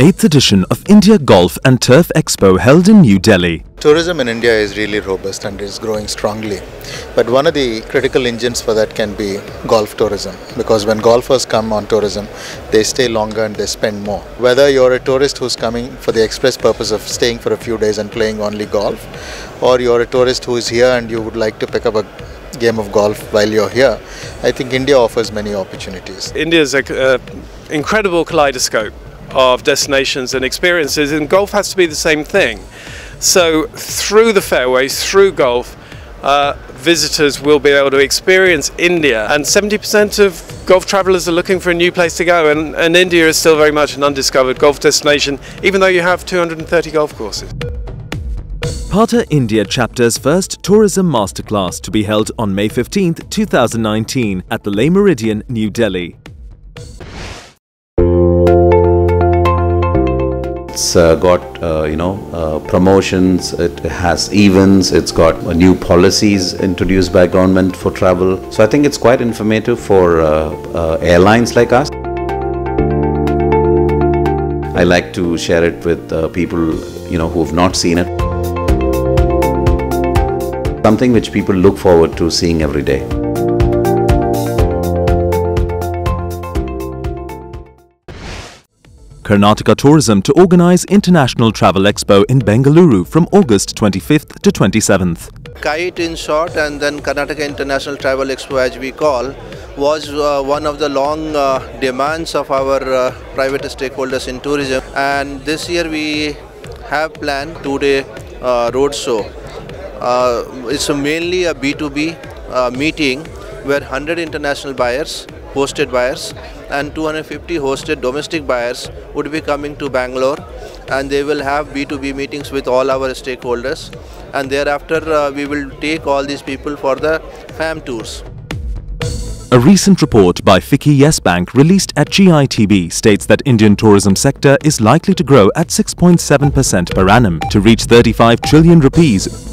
8th edition of India Golf and Turf Expo held in New Delhi. Tourism in India is really robust and is growing strongly. But one of the critical engines for that can be golf tourism because when golfers come on tourism, they stay longer and they spend more. Whether you're a tourist who's coming for the express purpose of staying for a few days and playing only golf, or you're a tourist who is here and you would like to pick up a game of golf while you're here, I think India offers many opportunities. India's an uh, incredible kaleidoscope of destinations and experiences, and golf has to be the same thing. So, through the fairways, through golf, uh, visitors will be able to experience India. And 70% of golf travelers are looking for a new place to go, and, and India is still very much an undiscovered golf destination, even though you have 230 golf courses. PATA India chapter's first tourism masterclass to be held on May 15, 2019 at the Le Meridien, New Delhi. It's uh, got uh, you know uh, promotions. It has events. It's got uh, new policies introduced by government for travel. So I think it's quite informative for uh, uh, airlines like us. I like to share it with people you know who have not seen it. Something which people look forward to seeing every day. Karnataka Tourism to organize International Travel Expo in Bengaluru from August 25th to 27th. KITE in short and then Karnataka International Travel Expo as we call was uh, one of the long uh, demands of our uh, private stakeholders in tourism and this year we have planned two-day uh, road show. Uh, it's mainly a B2B uh, meeting where 100 international buyers hosted buyers and 250 hosted domestic buyers would be coming to Bangalore and they will have B2B meetings with all our stakeholders and thereafter uh, we will take all these people for the FAM tours. A recent report by FICCI Yes Bank released at GITB states that Indian tourism sector is likely to grow at 6.7% per annum to reach 35 trillion rupees